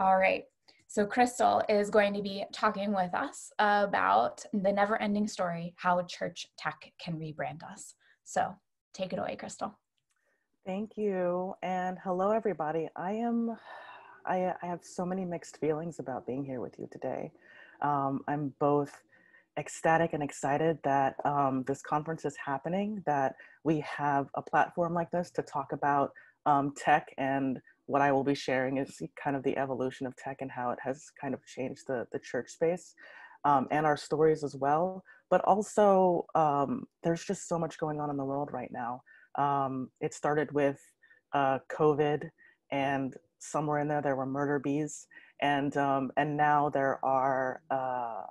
All right. So, Crystal is going to be talking with us about the never ending story how church tech can rebrand us. So, take it away, Crystal. Thank you. And hello, everybody. I am, I, I have so many mixed feelings about being here with you today. Um, I'm both ecstatic and excited that um, this conference is happening, that we have a platform like this to talk about um, tech and what I will be sharing is kind of the evolution of tech and how it has kind of changed the, the church space um, and our stories as well. But also, um, there's just so much going on in the world right now. Um, it started with uh, COVID, and somewhere in there there were murder bees, and um, and now there are uh,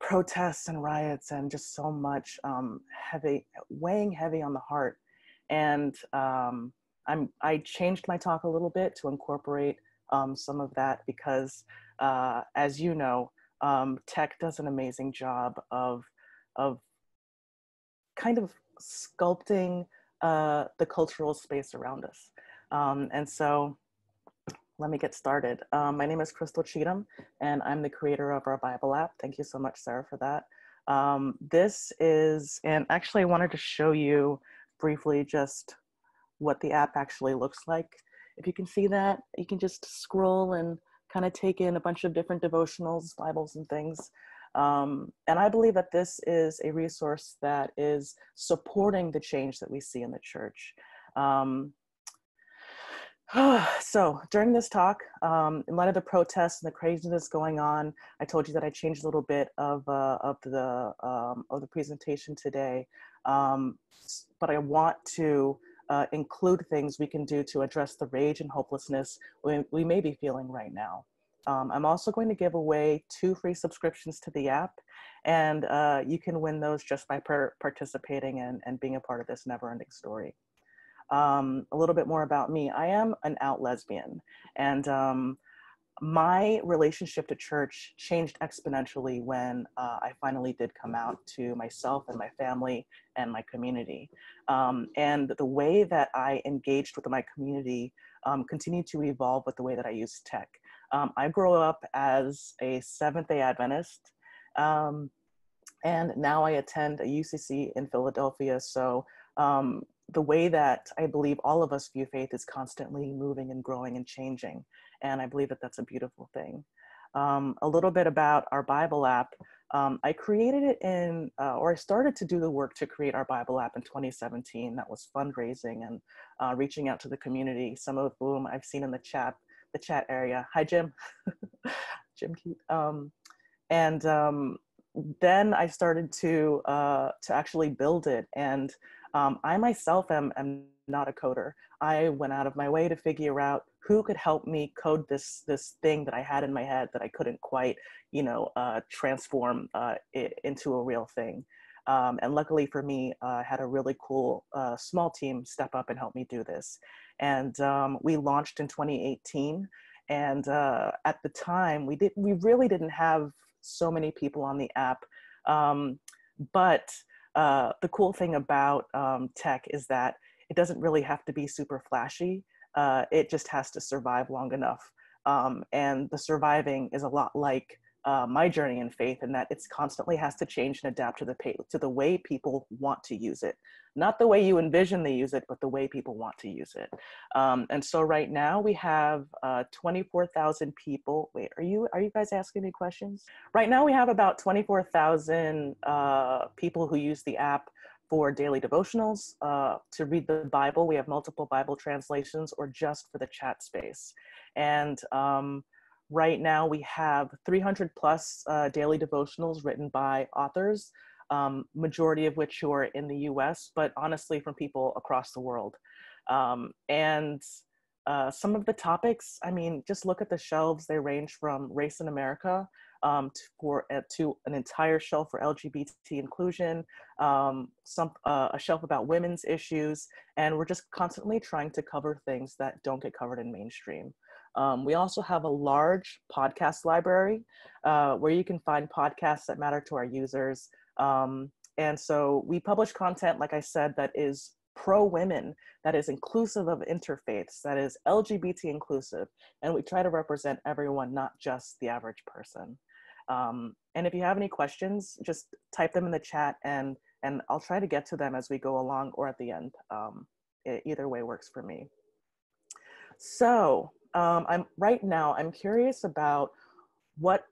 protests and riots, and just so much um, heavy, weighing heavy on the heart. And um, I'm I changed my talk a little bit to incorporate um, some of that because, uh, as you know, um, tech does an amazing job of of kind of sculpting uh, the cultural space around us. Um, and so, let me get started. Um, my name is Crystal Cheatham, and I'm the creator of our Bible app. Thank you so much, Sarah, for that. Um, this is, and actually, I wanted to show you briefly just what the app actually looks like. If you can see that, you can just scroll and kind of take in a bunch of different devotionals, Bibles, and things. Um, and I believe that this is a resource that is supporting the change that we see in the church. Um, so during this talk, um, in light of the protests and the craziness going on, I told you that I changed a little bit of, uh, of, the, um, of the presentation today. Um, but I want to uh, include things we can do to address the rage and hopelessness we, we may be feeling right now. Um, I'm also going to give away two free subscriptions to the app, and uh, you can win those just by participating and, and being a part of this never ending story. Um, a little bit more about me I am an out lesbian, and um, my relationship to church changed exponentially when uh, I finally did come out to myself and my family and my community. Um, and the way that I engaged with my community um, continued to evolve with the way that I use tech. Um, I grew up as a Seventh day Adventist, um, and now I attend a UCC in Philadelphia. So um, the way that I believe all of us view faith is constantly moving and growing and changing. And I believe that that's a beautiful thing. Um, a little bit about our Bible app. Um, I created it in, uh, or I started to do the work to create our Bible app in 2017. That was fundraising and uh, reaching out to the community, some of whom I've seen in the chat, the chat area. Hi, Jim. Jim Keith. Um, and um, then I started to uh, to actually build it. And um, I myself am, am not a coder. I went out of my way to figure out who could help me code this this thing that I had in my head that I couldn't quite, you know, uh, transform uh, into a real thing. Um, and luckily for me, uh, I had a really cool uh, small team step up and help me do this. And um, we launched in 2018. And uh, at the time, we did we really didn't have so many people on the app, um, but uh, the cool thing about um, tech is that it doesn't really have to be super flashy. Uh, it just has to survive long enough. Um, and the surviving is a lot like uh, my journey in faith in that it's constantly has to change and adapt to the to the way people want to use it. Not the way you envision they use it but the way people want to use it. Um, and so right now we have uh, 24,000 people. Wait are you are you guys asking me questions? Right now we have about 24,000 uh, people who use the app for daily devotionals uh, to read the bible we have multiple bible translations or just for the chat space and um, Right now, we have 300 plus uh, daily devotionals written by authors, um, majority of which who are in the US, but honestly from people across the world. Um, and uh, some of the topics, I mean, just look at the shelves. They range from race in America um, to, for, uh, to an entire shelf for LGBT inclusion, um, some, uh, a shelf about women's issues, and we're just constantly trying to cover things that don't get covered in mainstream. Um, we also have a large podcast library uh, where you can find podcasts that matter to our users. Um, and so we publish content, like I said, that is pro women, that is inclusive of interfaiths, that is LGBT inclusive, and we try to represent everyone, not just the average person. Um, and if you have any questions, just type them in the chat and and I'll try to get to them as we go along or at the end. Um, it, either way works for me. So um, I'm right now, I'm curious about what,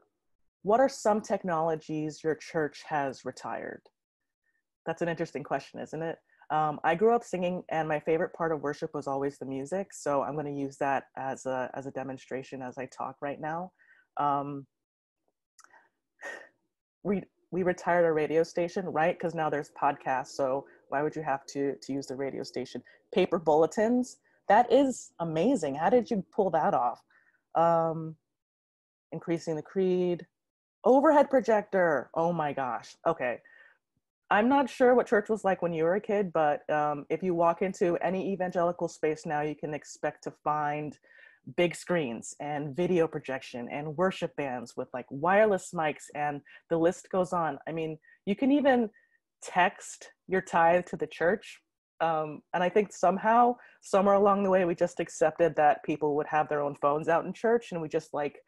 what are some technologies your church has retired? That's an interesting question, isn't it? Um, I grew up singing and my favorite part of worship was always the music. So I'm gonna use that as a, as a demonstration as I talk right now. Um, we, we retired our radio station, right? Because now there's podcasts. So why would you have to, to use the radio station? Paper bulletins, that is amazing. How did you pull that off? Um, increasing the creed, overhead projector. Oh my gosh. Okay. I'm not sure what church was like when you were a kid, but um, if you walk into any evangelical space now, you can expect to find big screens and video projection and worship bands with like wireless mics, and the list goes on. I mean, you can even text your tithe to the church um, and I think somehow, somewhere along the way, we just accepted that people would have their own phones out in church, and we just like,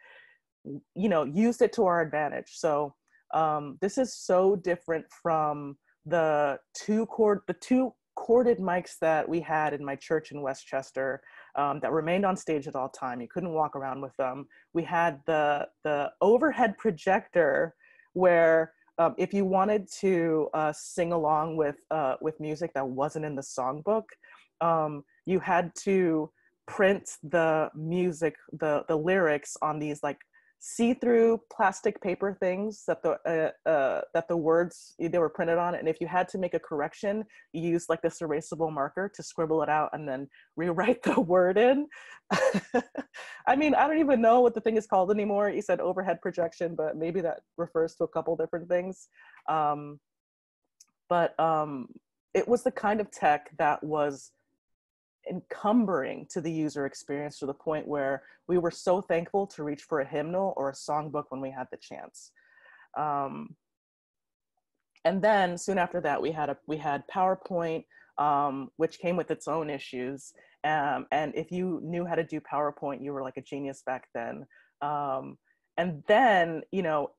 you know, used it to our advantage. So um, this is so different from the two cord, the two corded mics that we had in my church in Westchester um, that remained on stage at all time. You couldn't walk around with them. We had the the overhead projector where um, if you wanted to uh, sing along with uh, with music that wasn't in the songbook, um, you had to print the music, the the lyrics on these like see-through plastic paper things that the uh, uh, that the words they were printed on and if you had to make a correction you used like this erasable marker to scribble it out and then rewrite the word in. I mean i don't even know what the thing is called anymore. You said overhead projection but maybe that refers to a couple different things. Um, but um, it was the kind of tech that was encumbering to the user experience to the point where we were so thankful to reach for a hymnal or a songbook when we had the chance. Um, and then soon after that, we had a we had PowerPoint, um, which came with its own issues. Um, and if you knew how to do PowerPoint, you were like a genius back then. Um, and then, you know,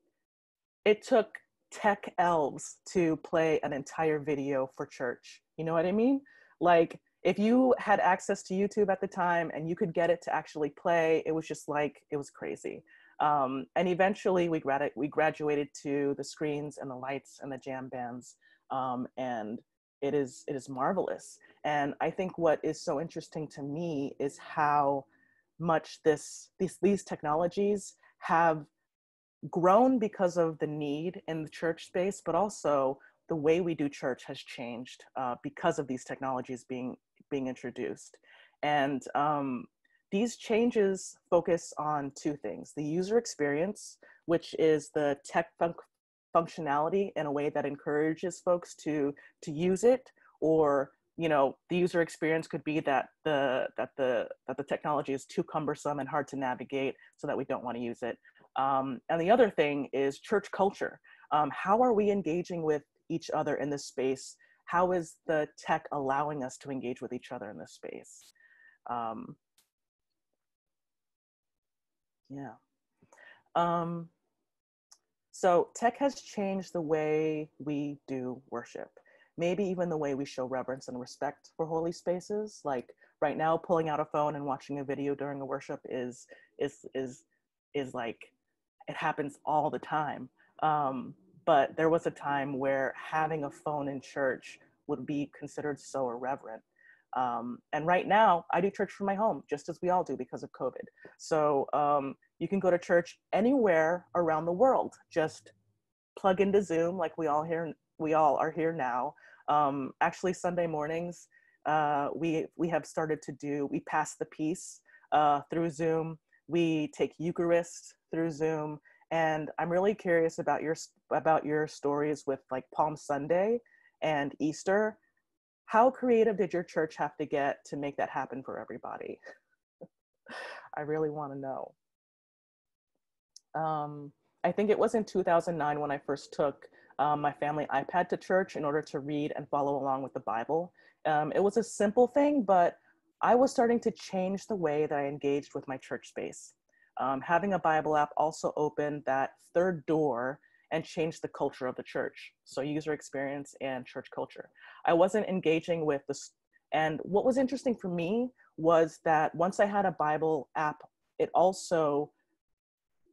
it took tech elves to play an entire video for church. You know what I mean? Like if you had access to YouTube at the time and you could get it to actually play, it was just like, it was crazy. Um, and eventually we, grad- we graduated to the screens and the lights and the jam bands. Um, and it is, it is marvelous. And I think what is so interesting to me is how much this, these, these technologies have grown because of the need in the church space, but also the way we do church has changed uh, because of these technologies being being introduced. And um, these changes focus on two things, the user experience, which is the tech fun functionality in a way that encourages folks to, to use it or you know the user experience could be that the that the that the technology is too cumbersome and hard to navigate so that we don't want to use it. Um, and the other thing is church culture. Um, how are we engaging with each other in this space how is the tech allowing us to engage with each other in this space? Um, yeah. Um, so tech has changed the way we do worship, maybe even the way we show reverence and respect for holy spaces. Like right now, pulling out a phone and watching a video during a worship is is is is like it happens all the time. Um, but there was a time where having a phone in church would be considered so irreverent. Um, and right now, I do church from my home, just as we all do because of COVID. So um, you can go to church anywhere around the world. Just plug into Zoom, like we all here, we all are here now. Um, actually, Sunday mornings, uh, we we have started to do. We pass the peace uh, through Zoom. We take Eucharist through Zoom and i'm really curious about your about your stories with like palm sunday and easter how creative did your church have to get to make that happen for everybody i really want to know um, i think it was in 2009 when i first took um, my family iPad to church in order to read and follow along with the Bible. Um, it was a simple thing, but I was starting to change the way that I engaged with my church space. Um, having a Bible app also opened that third door and changed the culture of the church. So user experience and church culture. I wasn't engaging with this. And what was interesting for me was that once I had a Bible app, it also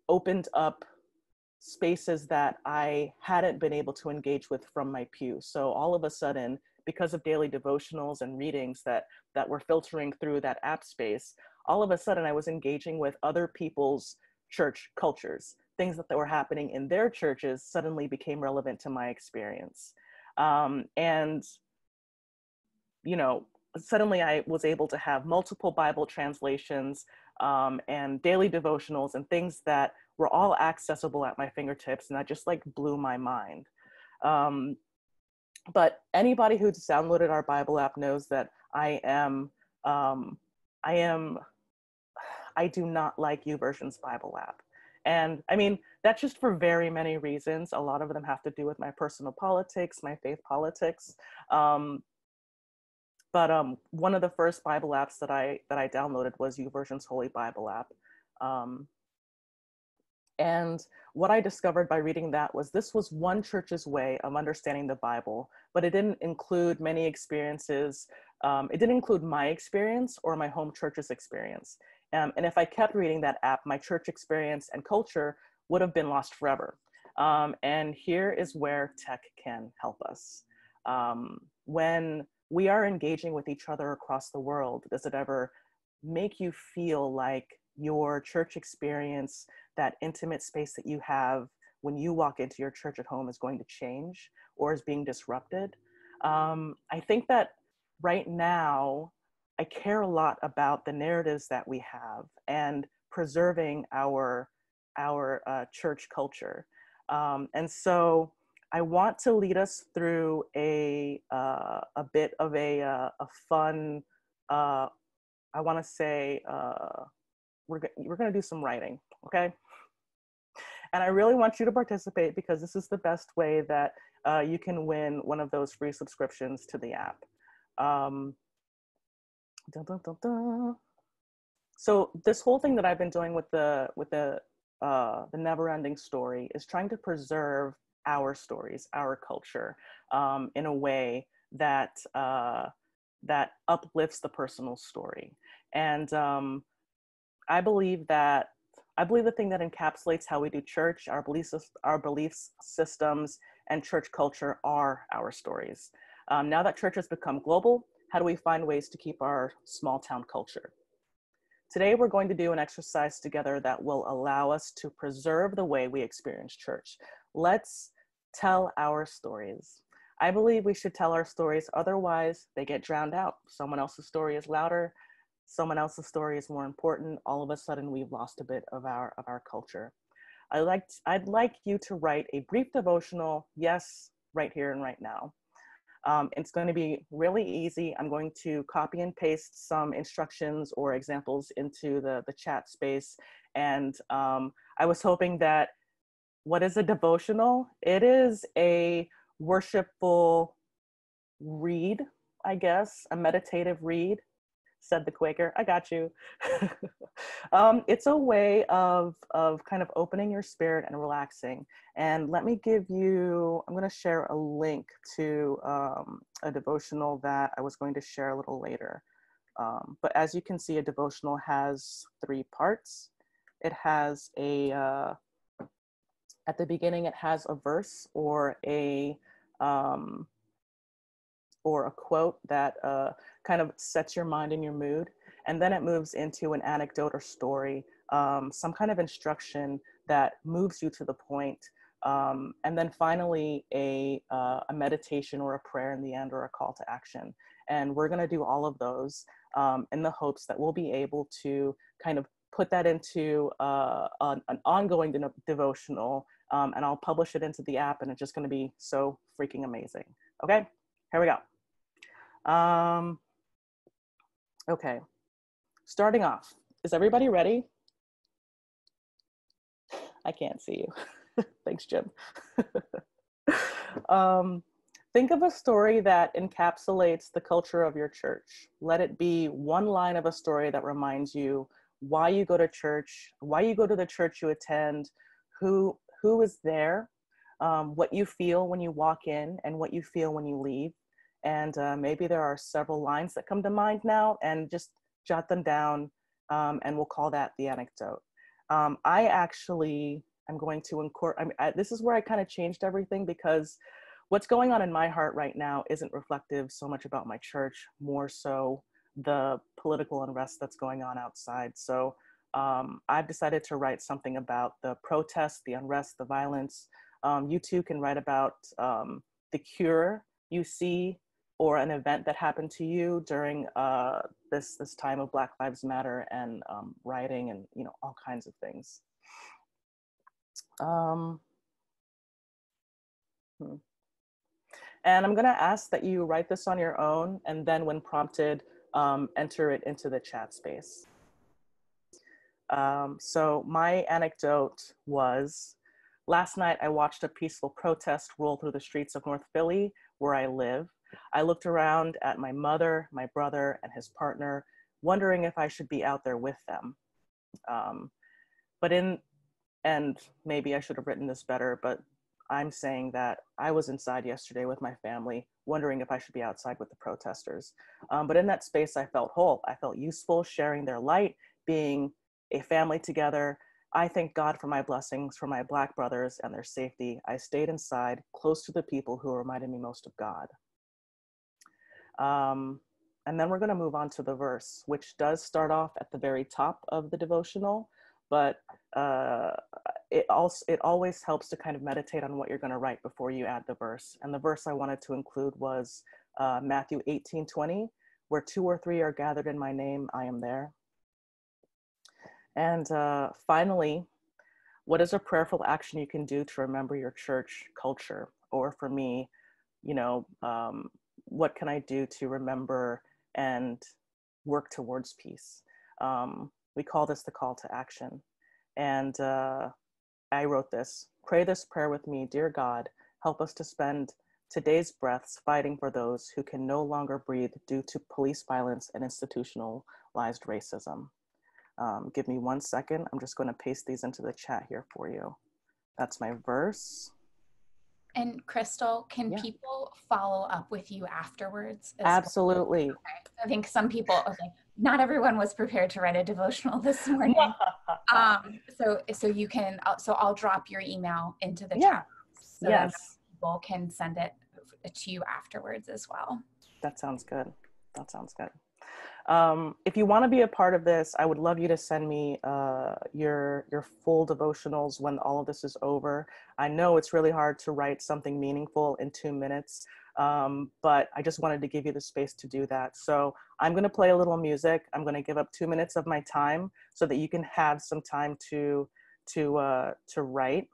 opened up spaces that I hadn't been able to engage with from my pew. So all of a sudden, because of daily devotionals and readings that that were filtering through that app space, all of a sudden I was engaging with other people's church cultures. Things that were happening in their churches suddenly became relevant to my experience. Um, and, you know, suddenly I was able to have multiple Bible translations um, and daily devotionals and things that were all accessible at my fingertips. And that just like blew my mind. Um, but anybody who's downloaded our Bible app knows that I am, um, I am, I do not like YouVersion's Bible app. And I mean, that's just for very many reasons. A lot of them have to do with my personal politics, my faith politics. Um, but um, one of the first Bible apps that I that I downloaded was YouVersion's Holy Bible app. Um, and what I discovered by reading that was this was one church's way of understanding the Bible, but it didn't include many experiences. Um, it didn't include my experience or my home church's experience. Um, and if I kept reading that app, my church experience and culture would have been lost forever. Um, and here is where tech can help us. Um, when we are engaging with each other across the world, does it ever make you feel like your church experience, that intimate space that you have when you walk into your church at home is going to change or is being disrupted? Um, I think that right now, I care a lot about the narratives that we have and preserving our our uh, church culture. Um, and so I want to lead us through a, uh, a bit of a, uh, a fun, uh, I want to say, uh, we're, we're going to do some writing, okay? And I really want you to participate because this is the best way that uh, you can win one of those free subscriptions to the app. Um, dun, dun, dun, so this whole thing that I've been doing with the with the uh, the never ending story is trying to preserve our stories, our culture, um, in a way that uh, that uplifts the personal story. And um, I believe that I believe the thing that encapsulates how we do church, our beliefs, our beliefs systems, and church culture are our stories. Um, now that church has become global, how do we find ways to keep our small town culture? Today, we're going to do an exercise together that will allow us to preserve the way we experience church. Let's tell our stories. I believe we should tell our stories, otherwise, they get drowned out. Someone else's story is louder, someone else's story is more important. All of a sudden, we've lost a bit of our, of our culture. I like, I'd like you to write a brief devotional, yes, right here and right now. Um, it's going to be really easy. I'm going to copy and paste some instructions or examples into the, the chat space. And um, I was hoping that what is a devotional? It is a worshipful read, I guess, a meditative read, said the Quaker. I got you. um, it's a way of, of kind of opening your spirit and relaxing. And let me give you, I'm going to share a link to um, a devotional that I was going to share a little later. Um, but as you can see, a devotional has three parts. It has a, uh, at the beginning it has a verse or a um, or a quote that uh, kind of sets your mind and your mood and then it moves into an anecdote or story um, some kind of instruction that moves you to the point um, and then finally a, uh, a meditation or a prayer in the end or a call to action and we're going to do all of those um, in the hopes that we'll be able to kind of put that into uh, an, an, ongoing de- devotional um, and I'll publish it into the app and it's just going to be so freaking amazing. Okay, here we go. Um, okay, starting off, is everybody ready? I can't see you. Thanks, Jim. um, think of a story that encapsulates the culture of your church. Let it be one line of a story that reminds you why you go to church, why you go to the church you attend, who who is there, um, what you feel when you walk in, and what you feel when you leave. And uh, maybe there are several lines that come to mind now, and just jot them down, um, and we'll call that the anecdote. Um, I actually am going to incorporate. This is where I kind of changed everything because what's going on in my heart right now isn't reflective so much about my church, more so the political unrest that's going on outside. So um, I've decided to write something about the protests, the unrest, the violence. Um, you too can write about um, the cure you see or an event that happened to you during uh, this this time of Black Lives Matter and um, rioting and you know all kinds of things. Um, hmm. And I'm gonna ask that you write this on your own and then when prompted, um, enter it into the chat space. Um, so my anecdote was, last night I watched a peaceful protest roll through the streets of North Philly where I live I looked around at my mother, my brother, and his partner, wondering if I should be out there with them. Um, but in, and maybe I should have written this better, but I'm saying that I was inside yesterday with my family, wondering if I should be outside with the protesters. Um, but in that space, I felt whole. I felt useful, sharing their light, being a family together. I thank God for my blessings, for my Black brothers and their safety. I stayed inside, close to the people who reminded me most of God. Um, and then we're going to move on to the verse, which does start off at the very top of the devotional, but uh, it also it always helps to kind of meditate on what you're going to write before you add the verse. And the verse I wanted to include was uh, Matthew 18, 20, where two or three are gathered in my name, I am there. And uh, finally, what is a prayerful action you can do to remember your church culture? Or for me, you know, um, what can I do to remember and work towards peace? Um, we call this the call to action. And uh, I wrote this Pray this prayer with me, dear God, help us to spend today's breaths fighting for those who can no longer breathe due to police violence and institutionalized racism. Um, give me one second. I'm just going to paste these into the chat here for you. That's my verse. And Crystal, can yeah. people follow up with you afterwards? Absolutely. Well? Okay. I think some people, okay, not everyone was prepared to write a devotional this morning. um, so, so you can, uh, so I'll drop your email into the yeah. chat. So yes. people can send it to you afterwards as well. That sounds good. That sounds good. Um, if you want to be a part of this, I would love you to send me uh, your your full devotionals when all of this is over. I know it's really hard to write something meaningful in two minutes, um, but I just wanted to give you the space to do that. So I'm going to play a little music. I'm going to give up two minutes of my time so that you can have some time to to uh, to write.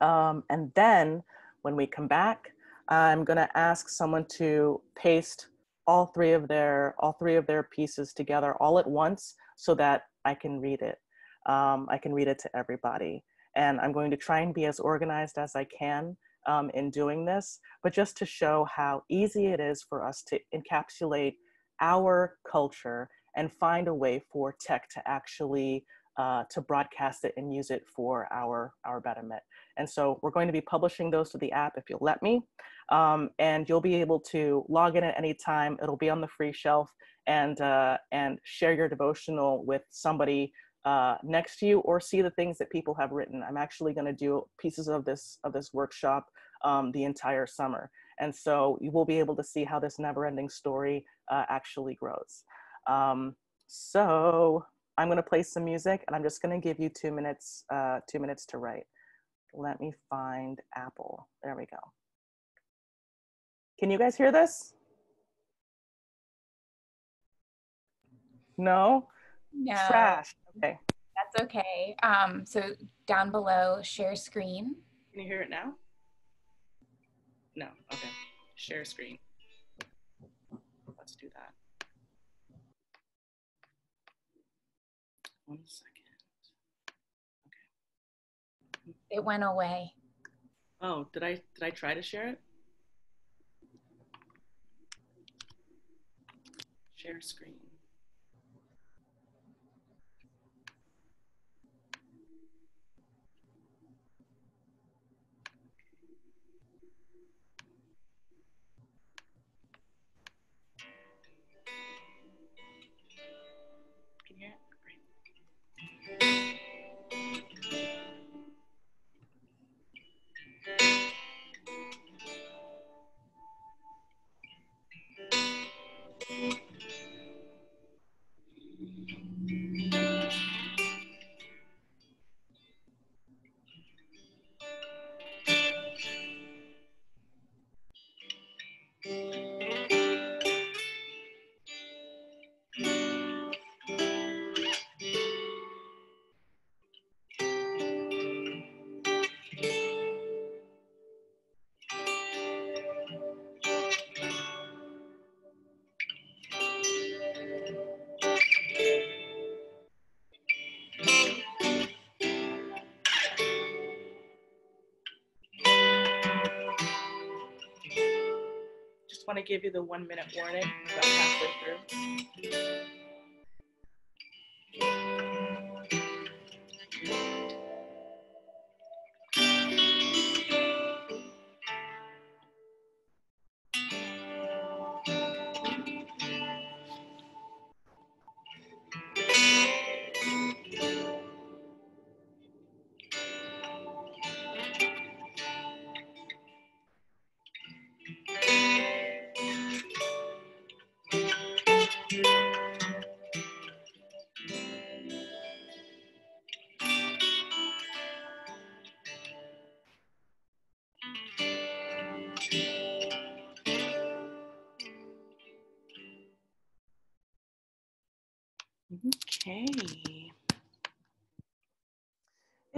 Um, and then when we come back, I'm going to ask someone to paste all three of their all three of their pieces together all at once so that I can read it. Um, I can read it to everybody. And I'm going to try and be as organized as I can um, in doing this, but just to show how easy it is for us to encapsulate our culture and find a way for tech to actually uh, to broadcast it and use it for our, our betterment. And so we're going to be publishing those to the app if you'll let me. Um, and you'll be able to log in at any time. It'll be on the free shelf and, uh, and share your devotional with somebody uh, next to you or see the things that people have written. I'm actually going to do pieces of this, of this workshop um, the entire summer. And so you will be able to see how this never ending story uh, actually grows. Um, so I'm going to play some music and I'm just going to give you two minutes, uh, two minutes to write. Let me find Apple. There we go. Can you guys hear this? No? No. Trash. Okay. That's okay. Um, so down below, share screen. Can you hear it now? No. Okay. Share screen. Let's do that. One second. Okay. It went away. Oh, did I did I try to share it? Share screen. Give you the one minute warning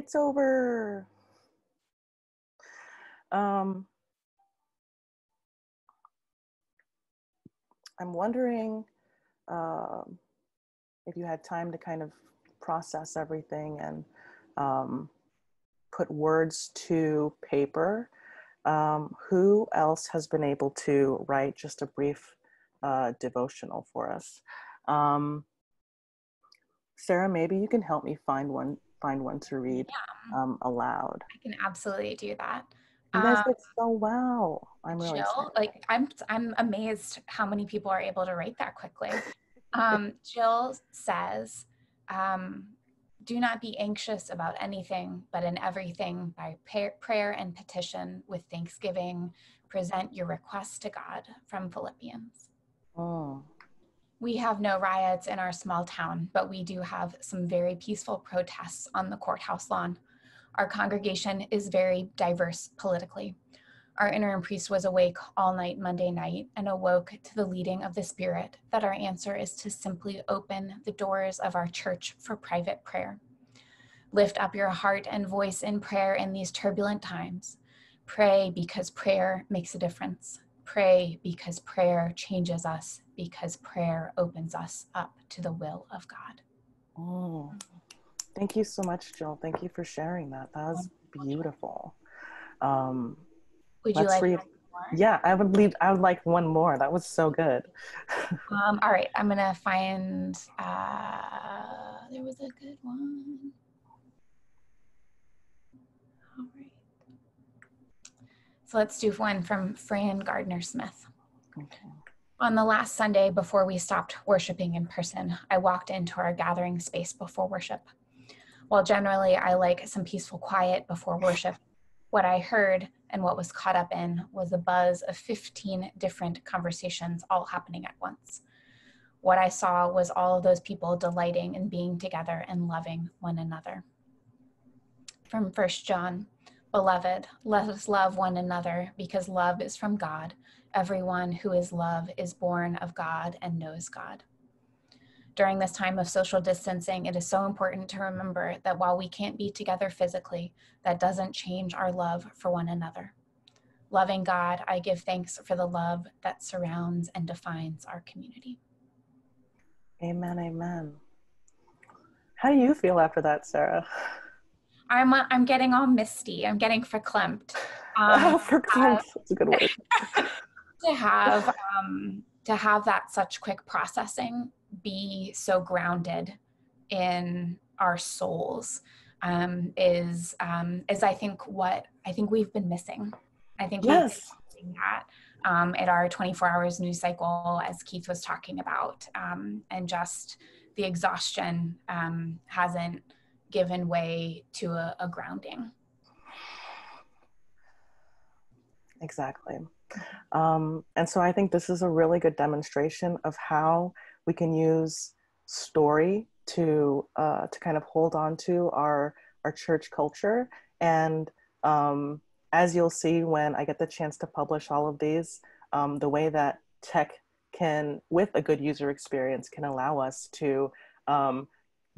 It's over. Um, I'm wondering uh, if you had time to kind of process everything and um, put words to paper. Um, who else has been able to write just a brief uh, devotional for us? Um, Sarah, maybe you can help me find one find one to read yeah. um, aloud. I can absolutely do that. You guys um, did so well. I'm really Jill, like I'm I'm amazed how many people are able to write that quickly. um, Jill says, um, "Do not be anxious about anything, but in everything by prayer and petition with thanksgiving, present your requests to God." From Philippians. Oh, we have no riots in our small town, but we do have some very peaceful protests on the courthouse lawn. Our congregation is very diverse politically. Our interim priest was awake all night Monday night and awoke to the leading of the Spirit that our answer is to simply open the doors of our church for private prayer. Lift up your heart and voice in prayer in these turbulent times. Pray because prayer makes a difference. Pray because prayer changes us because prayer opens us up to the will of God. Oh, thank you so much, Jill. Thank you for sharing that. That was beautiful. Um, would you like read. Yeah, I would leave. I would like one more. That was so good. um, all right, I'm gonna find. Uh, there was a good one. All right. So let's do one from Fran Gardner Smith. Okay. On the last Sunday before we stopped worshiping in person, I walked into our gathering space before worship. While generally I like some peaceful quiet before worship, what I heard and what was caught up in was a buzz of 15 different conversations all happening at once. What I saw was all of those people delighting in being together and loving one another. From First John, Beloved, let us love one another because love is from God Everyone who is love is born of God and knows God. During this time of social distancing, it is so important to remember that while we can't be together physically, that doesn't change our love for one another. Loving God, I give thanks for the love that surrounds and defines our community. Amen, amen. How do you feel after that, Sarah? I'm uh, I'm getting all misty. I'm getting verklempt. Um, oh, verklempt. That's a good word. to have um, to have that such quick processing be so grounded in our souls um, is um, is I think what I think we've been missing. I think yes. we've been missing that um, at our 24 hours news cycle, as Keith was talking about, um, and just the exhaustion um, hasn't given way to a, a grounding. Exactly. Um, and so I think this is a really good demonstration of how we can use story to uh, to kind of hold on to our our church culture. And um, as you'll see when I get the chance to publish all of these, um, the way that tech can, with a good user experience, can allow us to um,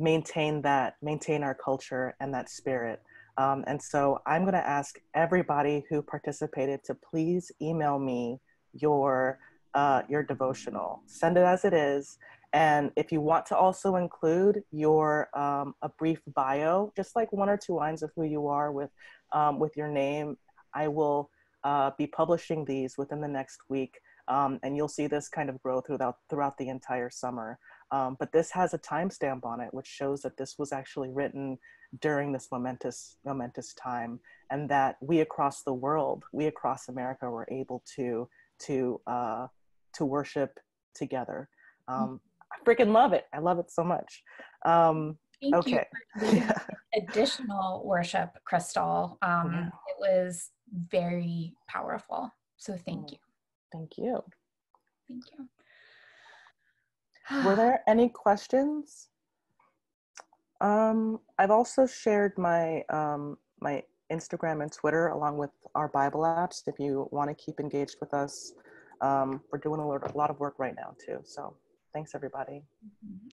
maintain that, maintain our culture and that spirit. Um, and so I'm going to ask everybody who participated to please email me your uh, your devotional. Send it as it is. And if you want to also include your um, a brief bio, just like one or two lines of who you are with um, with your name, I will uh, be publishing these within the next week. Um, and you'll see this kind of grow throughout throughout the entire summer. Um, but this has a timestamp on it, which shows that this was actually written during this momentous momentous time, and that we across the world, we across America, were able to to uh, to worship together. Um, I freaking love it. I love it so much. Um, Thank okay. you additional worship, Crystal. Um, yeah. It was very powerful. So thank mm. you. Thank you. Thank you. Were there any questions? Um, I've also shared my um, my Instagram and Twitter along with our Bible apps. If you want to keep engaged with us, um, we're doing a lot of work right now too. So thanks everybody. Mm-hmm.